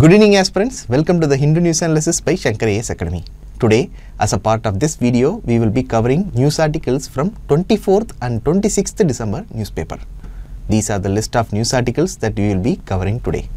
Good evening aspirants, welcome to the Hindu News Analysis by Shankar IAS Academy. Today, as a part of this video, we will be covering news articles from 24th and 26th December newspaper. These are the list of news articles that we will be covering today.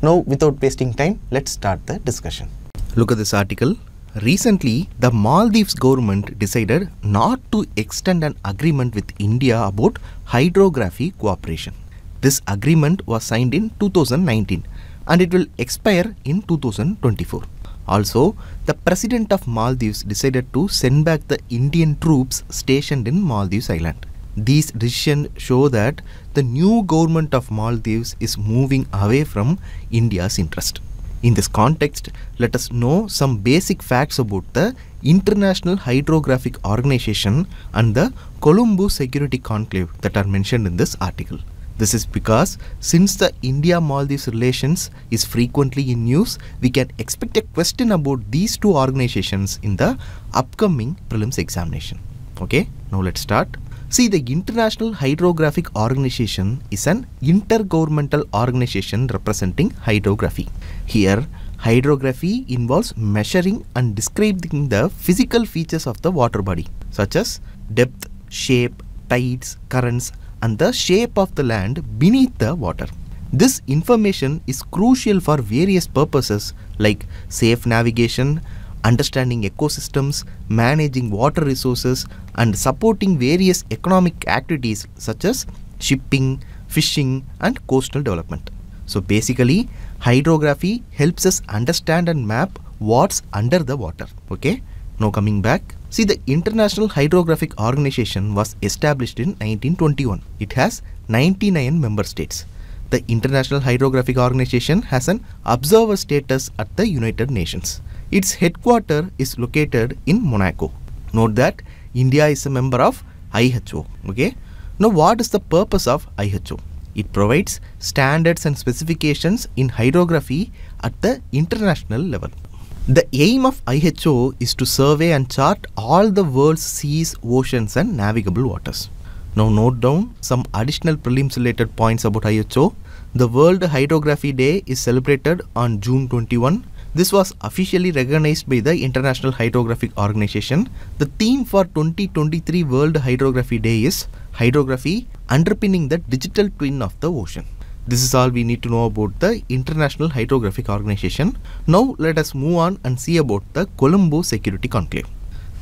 Now, without wasting time, let's start the discussion. Look at this article. Recently, the Maldives government decided not to extend an agreement with India about hydrography cooperation. This agreement was signed in 2019 and it will expire in 2024. Also, the president of Maldives decided to send back the Indian troops stationed in Maldives Island. These decisions show that the new government of Maldives is moving away from India's interest. In this context, let us know some basic facts about the International Hydrographic Organization and the Colombo Security Conclave that are mentioned in this article. This is because since the India Maldives relations is frequently in news, we can expect a question about these two organizations in the upcoming prelims examination. Okay, now let's start. See, the International Hydrographic Organization is an intergovernmental organization representing hydrography. Here, hydrography involves measuring and describing the physical features of the water body, such as depth, shape, tides, currents, and the shape of the land beneath the water. This information is crucial for various purposes like safe navigation, understanding ecosystems, managing water resources, and supporting various economic activities such as shipping, fishing, and coastal development. So basically, hydrography helps us understand and map what's under the water. Okay, now coming back. See, the International Hydrographic Organization was established in 1921. It has 99 member states. The International Hydrographic Organization has an observer status at the United Nations. Its headquarters is located in Monaco. Note that India is a member of IHO. Okay. Now, what is the purpose of IHO? It provides standards and specifications in hydrography at the international level. The aim of IHO is to survey and chart all the world's seas, oceans, and navigable waters. Now, note down some additional prelims related points about IHO. The World Hydrography Day is celebrated on June 21. This was officially recognized by the International Hydrographic Organization. The theme for 2023 World Hydrography Day is Hydrography underpinning the digital twin of the ocean. This is all we need to know about the International Hydrographic Organization. Now let us move on and see about the Colombo Security Conclave.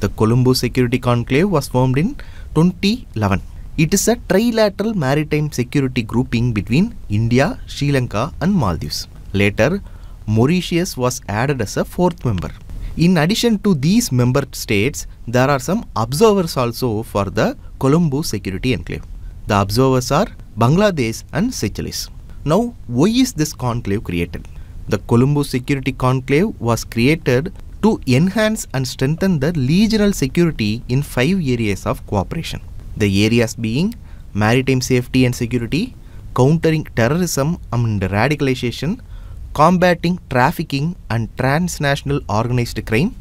The Colombo Security Conclave was formed in 2011. It is a trilateral maritime security grouping between India, Sri Lanka and Maldives. Later, Mauritius was added as a fourth member. In addition to these member states, there are some observers also for the Colombo Security Conclave. The observers are Bangladesh and Seychelles. Now, why is this conclave created? The Colombo Security Conclave was created to enhance and strengthen the regional security in five areas of cooperation. The areas being maritime safety and security, countering terrorism and radicalization, combating trafficking and transnational organized crime.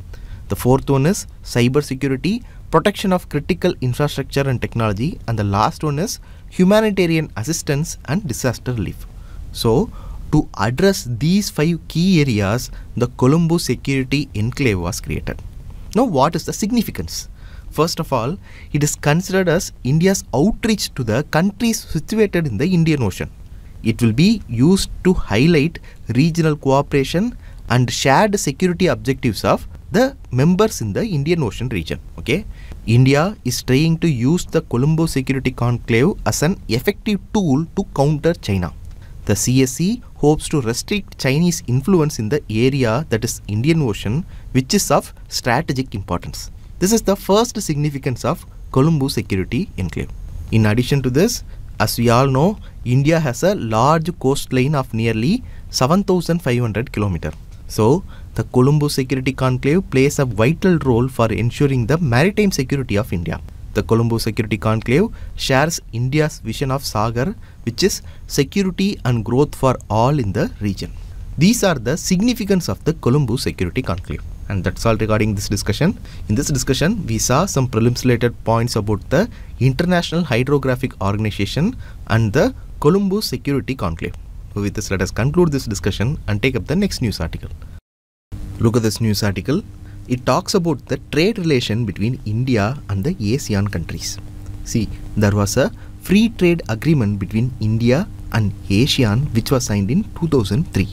The fourth one is cyber security, protection of critical infrastructure and technology, and the last one is humanitarian assistance and disaster relief. So, to address these five key areas, the Colombo Security Conclave was created. Now, what is the significance? First of all, it is considered as India's outreach to the countries situated in the Indian Ocean. It will be used to highlight regional cooperation and shared security objectives of the members in the Indian Ocean region. Okay, India is trying to use the Colombo Security Conclave as an effective tool to counter China. The CSE hopes to restrict Chinese influence in the area that is Indian Ocean, which is of strategic importance. This is the first significance of Colombo Security Conclave. In addition to this, as we all know, India has a large coastline of nearly 7500 km. So, the Colombo Security Conclave plays a vital role for ensuring the maritime security of India. The Colombo Security Conclave shares India's vision of Sagar, which is security and growth for all in the region. These are the significance of the Colombo Security Conclave. And that's all regarding this discussion. In this discussion, we saw some prelims related points about the International Hydrographic Organization and the Colombo Security Conclave. With this, let us conclude this discussion and take up the next news article. Look at this news article. It talks about the trade relation between India and the ASEAN countries. See, there was a free trade agreement between India and ASEAN which was signed in 2003.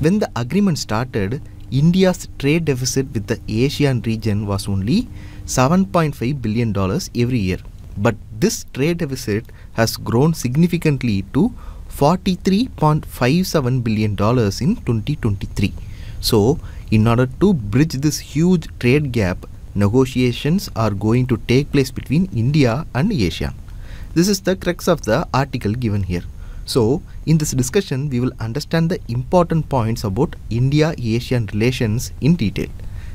When the agreement started, India's trade deficit with the ASEAN region was only $7.5 billion every year. But this trade deficit has grown significantly to $43.57 billion in 2023. So, in order to bridge this huge trade gap, negotiations are going to take place between India and ASEAN. This is the crux of the article given here. So, in this discussion, we will understand the important points about India-ASEAN relations in detail.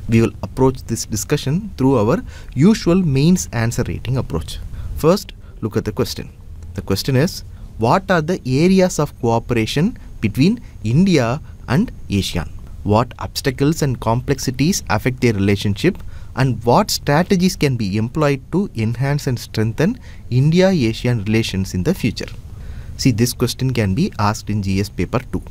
We will approach this discussion through our usual mains answer rating approach. First, look at the question. The question is, what are the areas of cooperation between India and ASEAN? What obstacles and complexities affect their relationship and what strategies can be employed to enhance and strengthen India-ASEAN relations in the future? See, this question can be asked in GS paper 2.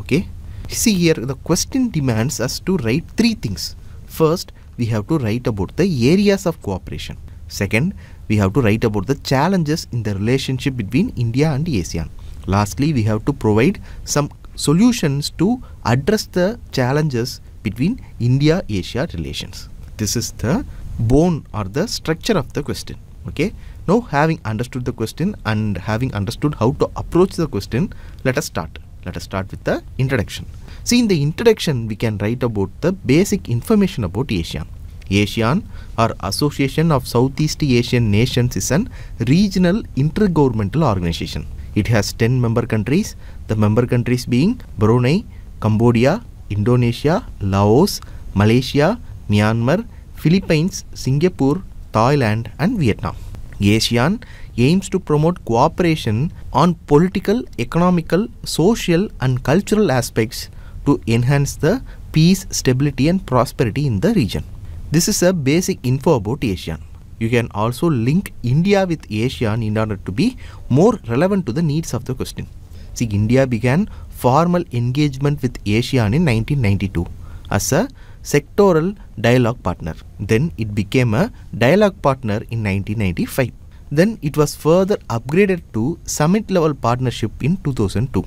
Okay. See here, the question demands us to write three things. First, we have to write about the areas of cooperation. Second, we have to write about the challenges in the relationship between India and ASEAN. Lastly, we have to provide some solutions to address the challenges between India-Asia relations. This is the bone or the structure of the question. Okay. Now, having understood the question and having understood how to approach the question, let us start. Let us start with the introduction. See, in the introduction, we can write about the basic information about ASEAN. ASEAN or Association of Southeast Asian Nations is an regional intergovernmental organization. It has 10 member countries, the member countries being Brunei, Cambodia, Indonesia, Laos, Malaysia, Myanmar, Philippines, Singapore, Thailand and Vietnam. ASEAN aims to promote cooperation on political, economical, social and cultural aspects to enhance the peace, stability and prosperity in the region. This is a basic info about ASEAN. You can also link India with ASEAN in order to be more relevant to the needs of the question. See, India began formal engagement with ASEAN in 1992 as a sectoral dialogue partner. Then it became a dialogue partner in 1995. Then it was further upgraded to summit level partnership in 2002.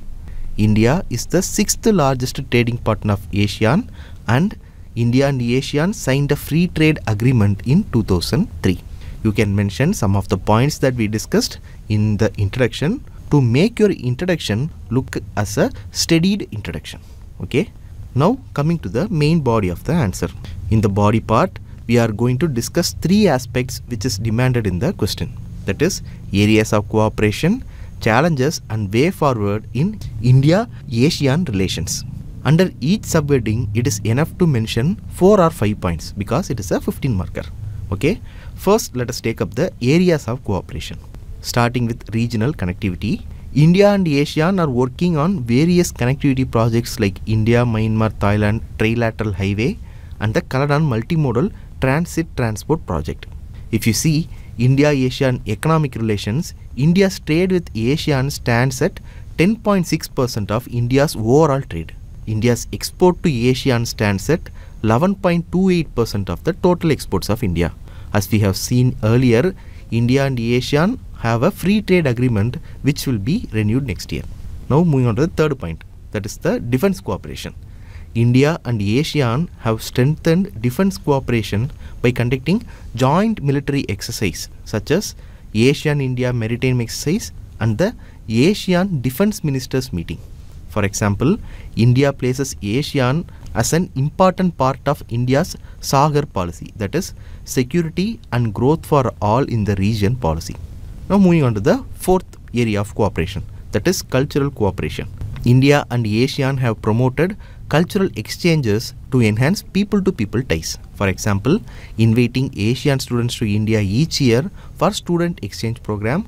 India is the sixth largest trading partner of ASEAN and India and ASEAN signed a free trade agreement in 2003. You can mention some of the points that we discussed in the introduction to make your introduction look as a studied introduction. Okay. Now coming to the main body of the answer. In the body part, we are going to discuss three aspects which is demanded in the question. That is areas of cooperation, challenges and way forward in India-ASEAN relations. Under each subheading, it is enough to mention 4 or 5 points because it is a 15 marker. Okay. First, let us take up the areas of cooperation. Starting with regional connectivity, India and ASEAN are working on various connectivity projects like India, Myanmar, Thailand Trilateral Highway and the Kaladan Multimodal Transit Transport Project. If you see India-ASEAN economic relations, India's trade with ASEAN stands at 10.6% of India's overall trade. India's export to ASEAN stands at 11.28% of the total exports of India. As we have seen earlier, India and ASEAN have a free trade agreement which will be renewed next year. Now moving on to the third point that is the defense cooperation. India and ASEAN have strengthened defense cooperation by conducting joint military exercise such as ASEAN India Maritime Exercise and the ASEAN Defense Ministers Meeting. For example, India places ASEAN as an important part of India's Sagar policy that is security and growth for all in the region policy. Now moving on to the fourth area of cooperation that is cultural cooperation. India and ASEAN have promoted cultural exchanges to enhance people to people ties. For example, inviting Asian students to India each year for student exchange program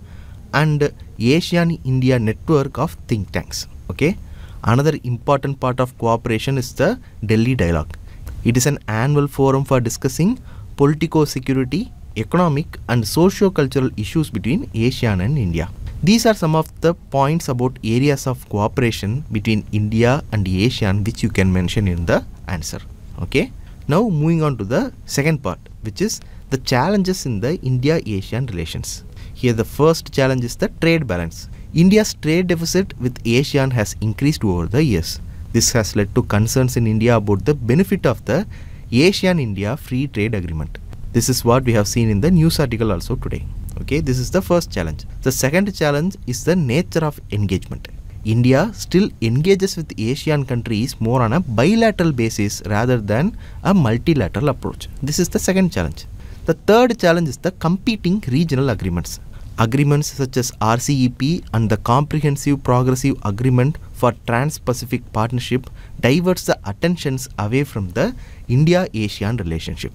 and ASEAN India network of think tanks. Okay. Another important part of cooperation is the Delhi Dialogue. It is an annual forum for discussing politico security, economic and socio-cultural issues between ASEAN and India. These are some of the points about areas of cooperation between India and ASEAN which you can mention in the answer. Okay. Now moving on to the second part which is the challenges in the India-ASEAN relations. Here the first challenge is the trade balance. India's trade deficit with ASEAN has increased over the years. This has led to concerns in India about the benefit of the ASEAN-India Free Trade Agreement. This is what we have seen in the news article also today. Okay, this is the first challenge. The second challenge is the nature of engagement. India still engages with ASEAN countries more on a bilateral basis rather than a multilateral approach. This is the second challenge. The third challenge is the competing regional agreements. Agreements such as RCEP and the Comprehensive Progressive Agreement for Trans-Pacific Partnership diverts the attentions away from the India-ASEAN relationship.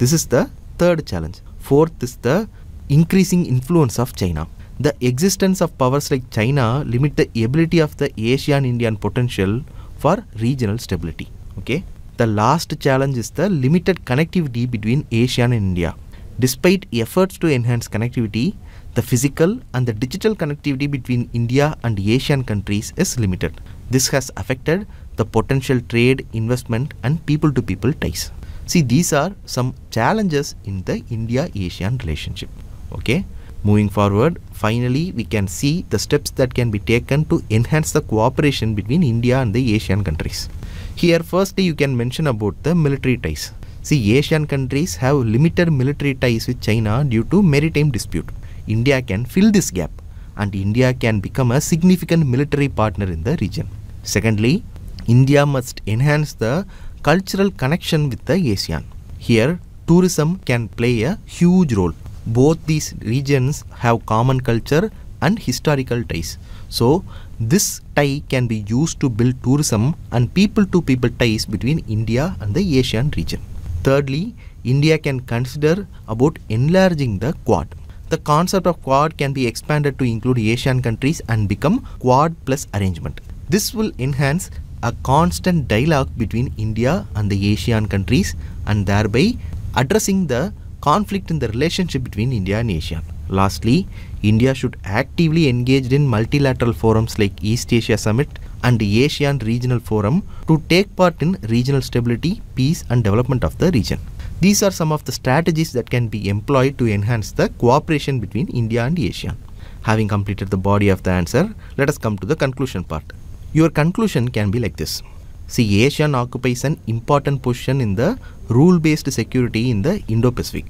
This is the third challenge. Fourth is the increasing influence of China. The existence of powers like China limit the ability of the Asian Indian potential for regional stability. Okay. The last challenge is the limited connectivity between Asia and India. Despite efforts to enhance connectivity, the physical and the digital connectivity between India and Asian countries is limited. This has affected the potential trade, investment and people-to-people -people ties. See, these are some challenges in the India-ASEAN relationship. Okay. Moving forward, finally, we can see the steps that can be taken to enhance the cooperation between India and the ASEAN countries. Here, firstly, you can mention about the military ties. See, ASEAN countries have limited military ties with China due to maritime dispute. India can fill this gap and India can become a significant military partner in the region. Secondly, India must enhance the cultural connection with the ASEAN. Here, tourism can play a huge role. Both these regions have common culture and historical ties. So, this tie can be used to build tourism and people to people ties between India and the ASEAN region. Thirdly, India can consider about enlarging the Quad. The concept of Quad can be expanded to include ASEAN countries and become Quad plus arrangement. This will enhance a constant dialogue between India and the ASEAN countries and thereby addressing the conflict in the relationship between India and ASEAN. Lastly, India should actively engage in multilateral forums like East Asia Summit and the ASEAN Regional Forum to take part in regional stability, peace and development of the region. These are some of the strategies that can be employed to enhance the cooperation between India and ASEAN. Having completed the body of the answer, let us come to the conclusion part. Your conclusion can be like this. See, ASEAN occupies an important position in the rule-based security in the Indo-Pacific.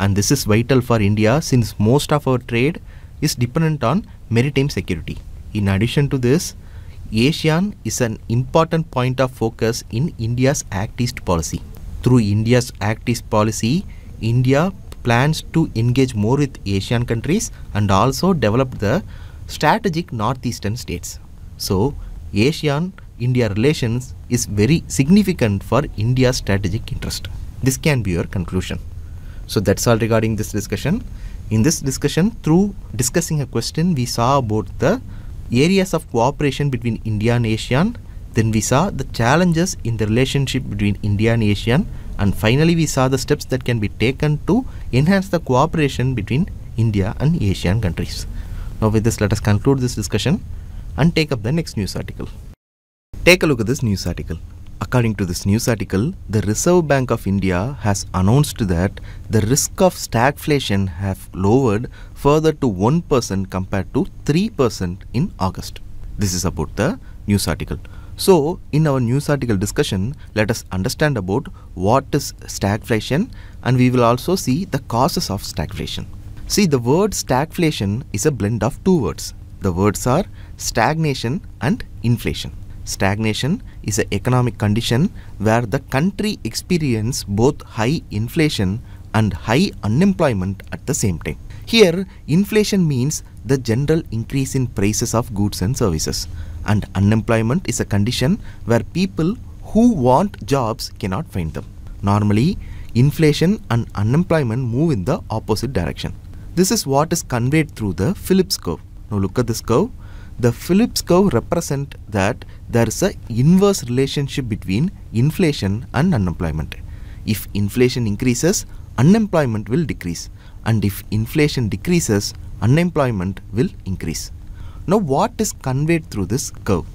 And this is vital for India since most of our trade is dependent on maritime security. In addition to this, ASEAN is an important point of focus in India's Act East policy. Through India's Act East policy, India plans to engage more with Asian countries and also develop the strategic northeastern states. So, ASEAN India relations is very significant for India's strategic interest. This can be your conclusion. So that's all regarding this discussion. In this discussion, through discussing a question, we saw about the areas of cooperation between India and ASEAN. Then we saw the challenges in the relationship between India and ASEAN. And finally, we saw the steps that can be taken to enhance the cooperation between India and ASEAN countries. Now with this, let us conclude this discussion and take up the next news article. Take a look at this news article. According to this news article, the Reserve Bank of India has announced that the risk of stagflation have lowered further to 1% compared to 3% in August. This is about the news article. So, in our news article discussion, let us understand about what is stagflation and we will also see the causes of stagflation. See, the word stagflation is a blend of two words. The words are stagnation and inflation. Stagnation is an economic condition where the country experience both high inflation and high unemployment at the same time. Here, inflation means the general increase in prices of goods and services and unemployment is a condition where people who want jobs cannot find them. Normally, inflation and unemployment move in the opposite direction. This is what is conveyed through the Phillips curve. Now look at this curve. The Phillips curve represent that there is a inverse relationship between inflation and unemployment. If inflation increases, unemployment will decrease and if inflation decreases, unemployment will increase. Now, what is conveyed through this curve?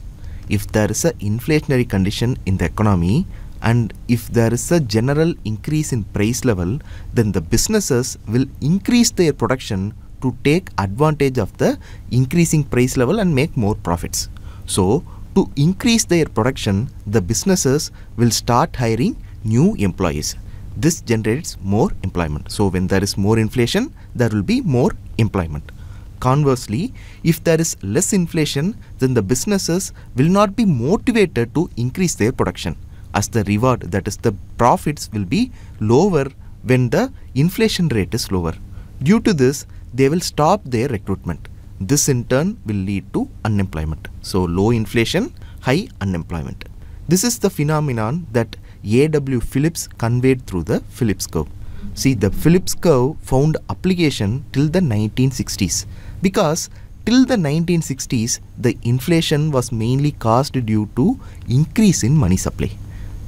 If there is a inflationary condition in the economy and if there is a general increase in price level, then the businesses will increase their production to take advantage of the increasing price level and make more profits. So, to increase their production, the businesses will start hiring new employees. This generates more employment. So, when there is more inflation, there will be more employment. Conversely, if there is less inflation, then the businesses will not be motivated to increase their production as the reward, that is, the profits will be lower when the inflation rate is lower. Due to this, they will stop their recruitment. This in turn will lead to unemployment. So, low inflation, high unemployment. This is the phenomenon that A.W. Phillips conveyed through the Phillips curve. See, the Phillips curve found application till the 1960s because till the 1960s the inflation was mainly caused due to increase in money supply.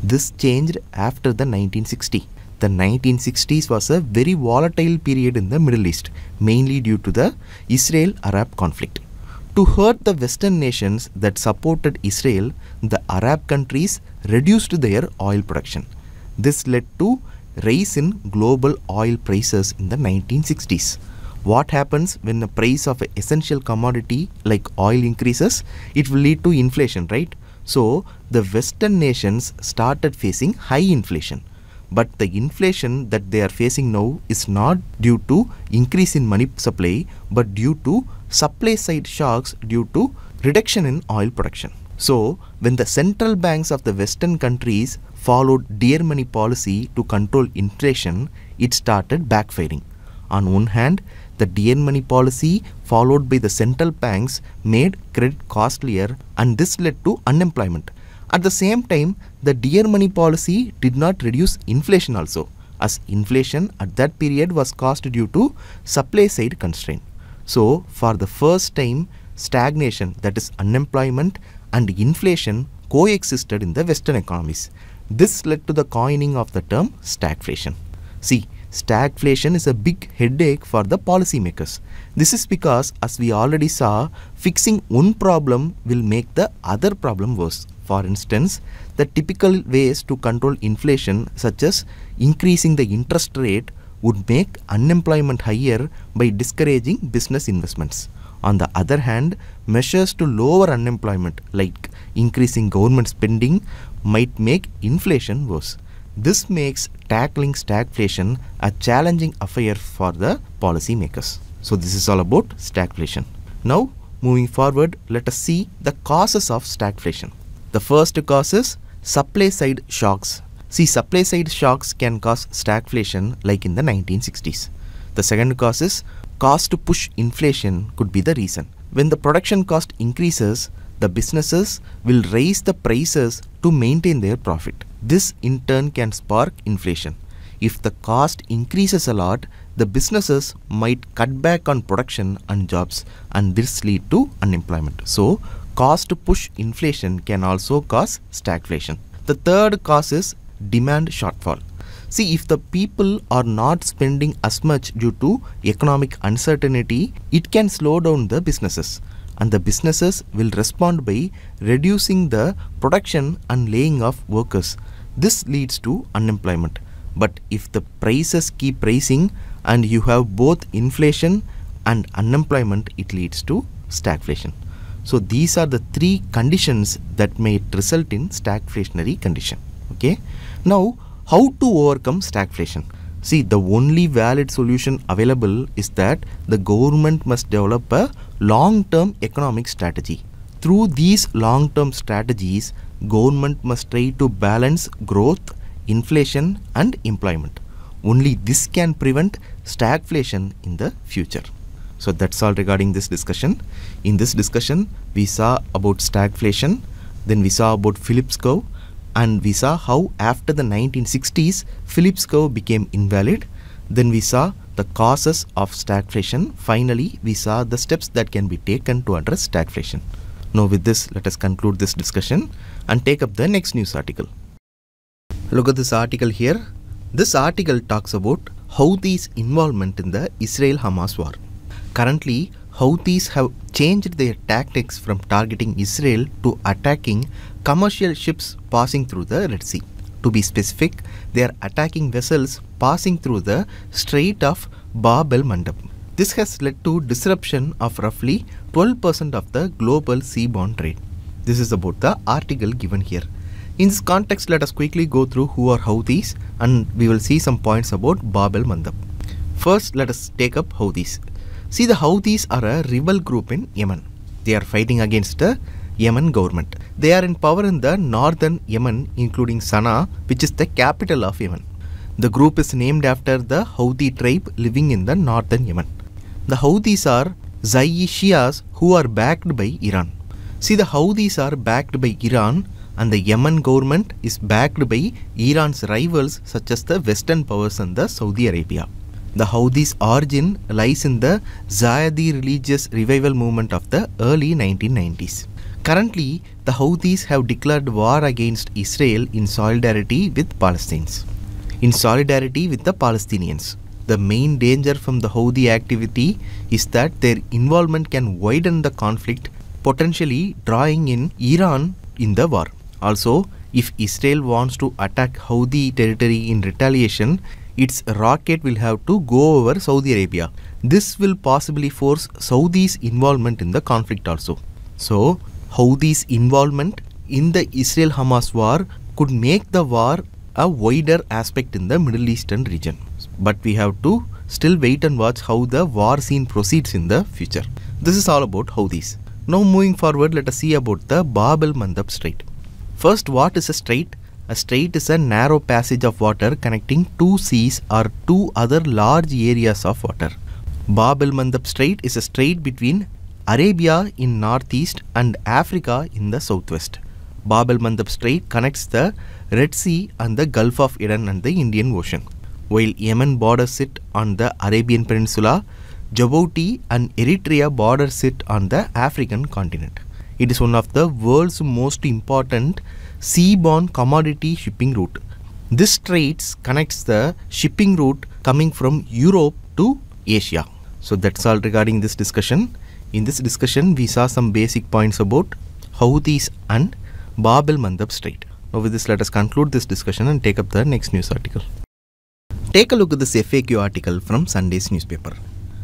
This changed after the 1960. The 1960s was a very volatile period in the Middle East, mainly due to the Israel-Arab conflict. To hurt the Western nations that supported Israel, the Arab countries reduced their oil production. This led to rise in global oil prices in the 1960s. What happens when the price of an essential commodity like oil increases? It will lead to inflation, right? So, the Western nations started facing high inflation. But the inflation that they are facing now is not due to increase in money supply, but due to supply side shocks due to reduction in oil production. So, when the central banks of the Western countries followed dear money policy to control inflation, it started backfiring. On one hand, the dear money policy followed by the central banks made credit costlier and this led to unemployment. At the same time, the dear money policy did not reduce inflation also as inflation at that period was caused due to supply side constraint. So, for the first time, stagnation that is unemployment and inflation coexisted in the western economies. This led to the coining of the term stagflation. See, stagflation is a big headache for the policymakers. This is because as we already saw, fixing one problem will make the other problem worse. For instance, the typical ways to control inflation such as increasing the interest rate would make unemployment higher by discouraging business investments. On the other hand, measures to lower unemployment like increasing government spending might make inflation worse. This makes tackling stagflation a challenging affair for the policymakers. So this is all about stagflation. Now moving forward, let us see the causes of stagflation. The first cause is supply side shocks. See supply side shocks can cause stagflation like in the 1960s. The second cause is cost to push inflation could be the reason. When the production cost increases, the businesses will raise the prices to maintain their profit. This in turn can spark inflation. If the cost increases a lot, the businesses might cut back on production and jobs and this lead to unemployment. So, cost push inflation can also cause stagflation. The third cause is demand shortfall. See, if the people are not spending as much due to economic uncertainty, it can slow down the businesses and the businesses will respond by reducing the production and laying off workers. This leads to unemployment. But if the prices keep rising and you have both inflation and unemployment, it leads to stagflation. So these are the three conditions that may result in stagflationary condition. Okay. Now, how to overcome stagflation? See, the only valid solution available is that the government must develop a long-term economic strategy. Through these long-term strategies, government must try to balance growth, inflation and employment. Only this can prevent stagflation in the future. So that's all regarding this discussion. In this discussion, we saw about stagflation, then we saw about Phillips curve, and we saw how after the 1960s, Phillips curve became invalid. Then we saw the causes of stagflation. Finally, we saw the steps that can be taken to address stagflation. Now with this, let us conclude this discussion and take up the next news article. Look at this article here. This article talks about how Houthis' involvement in the Israel-Hamas war. Currently, Houthis have changed their tactics from targeting Israel to attacking commercial ships passing through the Red Sea. To be specific, they are attacking vessels passing through the Strait of Bab el Mandab. This has led to disruption of roughly 12% of the global seaborne trade. This is about the article given here. In this context, let us quickly go through who are Houthis and we will see some points about Bab el Mandab. First, let us take up Houthis. See, the Houthis are a rebel group in Yemen. They are fighting against the Yemen government. They are in power in the northern Yemen, including Sana'a, which is the capital of Yemen. The group is named after the Houthi tribe living in the northern Yemen. The Houthis are Zaydi Shias who are backed by Iran. See, the Houthis are backed by Iran and the Yemen government is backed by Iran's rivals such as the Western powers and the Saudi Arabia. The Houthis' origin lies in the Zaydi religious revival movement of the early 1990s. Currently, the Houthis have declared war against Israel in solidarity with Palestinians. In solidarity with the Palestinians. The main danger from the Houthi activity is that their involvement can widen the conflict, potentially drawing in Iran in the war. Also, if Israel wants to attack Houthi territory in retaliation, its rocket will have to go over Saudi Arabia. This will possibly force Saudi's involvement in the conflict also. So, Houthis' involvement in the Israel-Hamas war could make the war a wider aspect in the Middle Eastern region. But we have to still wait and watch how the war scene proceeds in the future. This is all about Houthis. Now moving forward, let us see about the Bab el-Mandab Strait. First, what is a strait? A strait is a narrow passage of water connecting two seas or two other large areas of water. Bab el-Mandab Strait is a strait between Arabia in northeast and Africa in the southwest. Bab el-Mandab Strait connects the Red Sea and the Gulf of Aden and the Indian Ocean. While Yemen borders it on the Arabian Peninsula, Djibouti and Eritrea borders it on the African continent. It is one of the world's most important seaborne commodity shipping route. This strait connects the shipping route coming from Europe to Asia. So that's all regarding this discussion. In this discussion, we saw some basic points about Houthis and Bab el-Mandab Strait. Now with this, let us conclude this discussion and take up the next news article. Take a look at this FAQ article from Sunday's newspaper.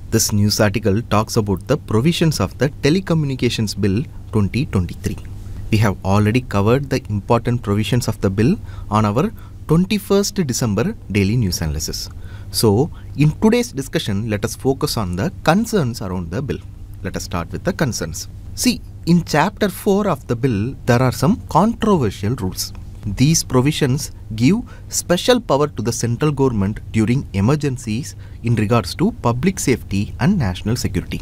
This news article talks about the provisions of the Telecommunications Bill 2023. We have already covered the important provisions of the bill on our 21st December daily news analysis. So, in today's discussion, let us focus on the concerns around the bill. Let us start with the concerns. See, in chapter 4 of the bill, there are some controversial rules. These provisions give special power to the central government during emergencies in regards to public safety and national security.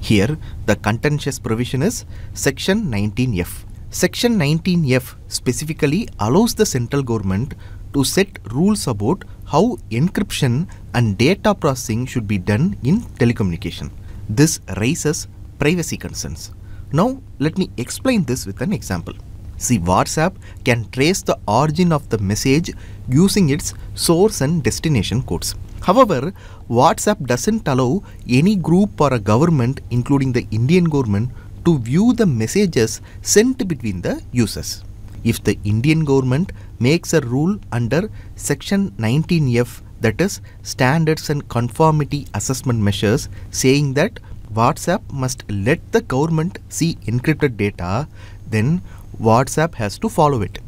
Here, the contentious provision is Section 19F. Section 19F specifically allows the central government to set rules about how encryption and data processing should be done in telecommunication. This raises privacy concerns. Now, let me explain this with an example. See, WhatsApp can trace the origin of the message using its source and destination codes. However, WhatsApp doesn't allow any group or a government, including the Indian government, to view the messages sent between the users. If the Indian government makes a rule under Section 19F, that is Standards and Conformity Assessment Measures, saying that WhatsApp must let the government see encrypted data, then WhatsApp has to follow it.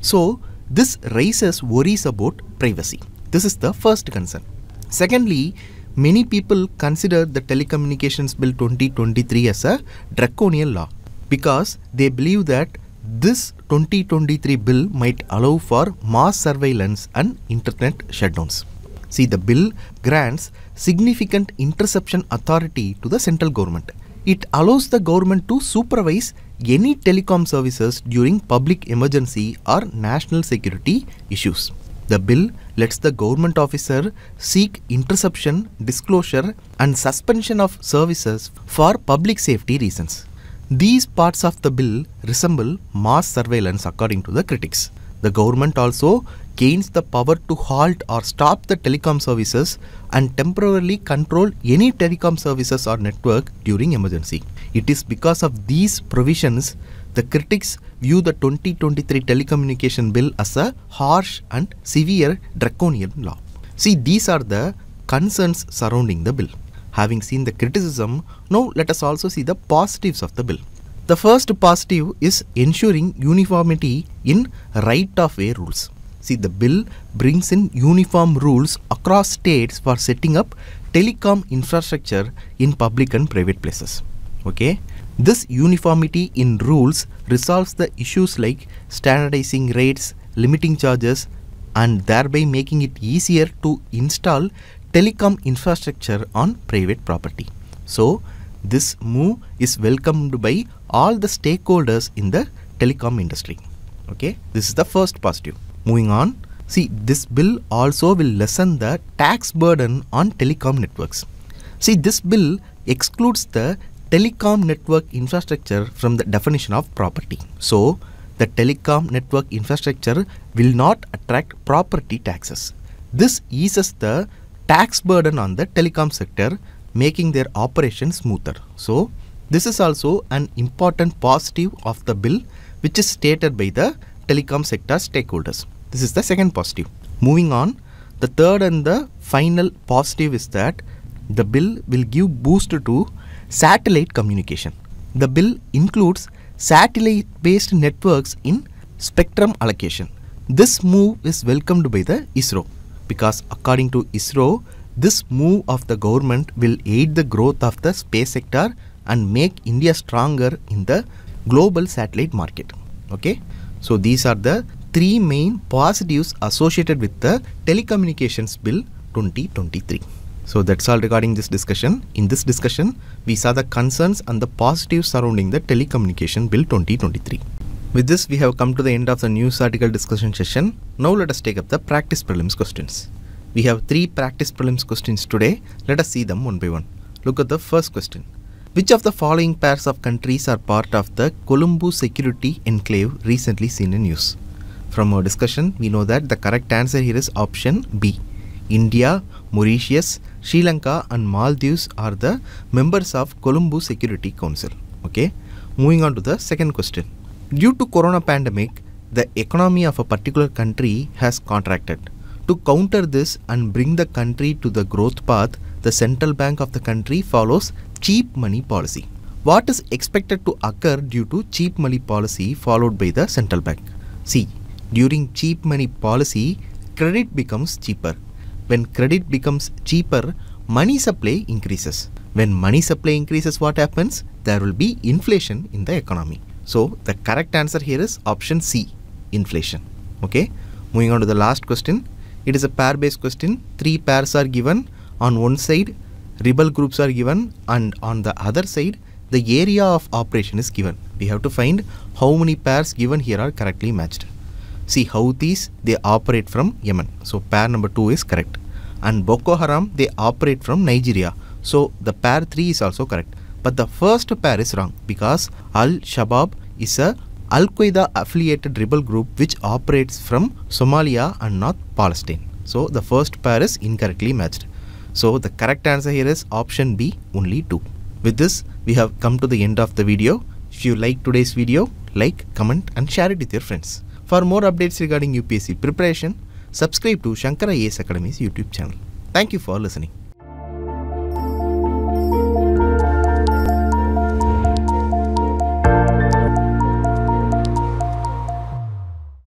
So, this raises worries about privacy. This is the first concern. Secondly, many people consider the Telecommunications Bill 2023 as a draconian law because they believe that this 2023 bill might allow for mass surveillance and internet shutdowns. See, the bill grants significant interception authority to the central government. It allows the government to supervise any telecom services during public emergency or national security issues. The bill lets the government officer seek interception, disclosure, and suspension of services for public safety reasons. These parts of the bill resemble mass surveillance according to the critics. the government also gains the power to halt or stop the telecom services and temporarily control any telecom services or network during emergency. It is because of these provisions the critics view the 2023 telecommunication bill as a harsh and severe draconian law. See, these are the concerns surrounding the bill. Having seen the criticism, now let us also see the positives of the bill. The first positive is ensuring uniformity in right of way rules. See, the bill brings in uniform rules across states for setting up telecom infrastructure in public and private places. Okay. This uniformity in rules resolves the issues like standardizing rates, limiting charges, and thereby making it easier to install telecom infrastructure on private property. So, this move is welcomed by all the stakeholders in the telecom industry. Okay, this is the first positive. Moving on, see this bill also will lessen the tax burden on telecom networks. See, this bill excludes the telecom network infrastructure from the definition of property. So, the telecom network infrastructure will not attract property taxes. This eases the tax burden on the telecom sector, making their operation smoother. So, this is also an important positive of the bill which is stated by the telecom sector stakeholders. This is the second positive. Moving on, the third and the final positive is that the bill will give boost to satellite communication. The bill includes satellite based networks in spectrum allocation. This move is welcomed by the ISRO because according to ISRO, this move of the government will aid the growth of the space sector and make India stronger in the global satellite market. Okay, so these are the three main positives associated with the Telecommunications Bill 2023. So that's all regarding this discussion. In this discussion, we saw the concerns and the positives surrounding the Telecommunication Bill 2023. With this, we have come to the end of the news article discussion session. Now let us take up the practice prelims questions. We have three practice prelims questions today. Let us see them one by one. Look at the first question. Which of the following pairs of countries are part of the Colombo Security Conclave recently seen in news? From our discussion, we know that the correct answer here is option B. India, Mauritius, Sri Lanka and Maldives are the members of Colombo Security Council. Okay. Moving on to the second question. Due to corona pandemic, the economy of a particular country has contracted. To counter this and bring the country to the growth path, the central bank of the country follows cheap money policy. What is expected to occur due to cheap money policy followed by the central bank? See, during cheap money policy, credit becomes cheaper. When credit becomes cheaper, money supply increases. When money supply increases, what happens? There will be inflation in the economy. So the correct answer here is option C, inflation. Okay. Moving on to the last question. It is a pair based question. Three pairs are given. On one side, rebel groups are given and on the other side, the area of operation is given. We have to find how many pairs given here are correctly matched. See Houthis they operate from Yemen. So pair number 2 is correct. And Boko Haram, they operate from Nigeria. So the pair 3 is also correct. But the first pair is wrong because Al-Shabaab is a Al-Qaeda affiliated rebel group which operates from Somalia and not Palestine. So the first pair is incorrectly matched. So the correct answer here is option B, only 2. With this, we have come to the end of the video. If you like today's video, like, comment and share it with your friends. For more updates regarding UPSC preparation, subscribe to Shankar IAS Academy's YouTube channel. Thank you for listening.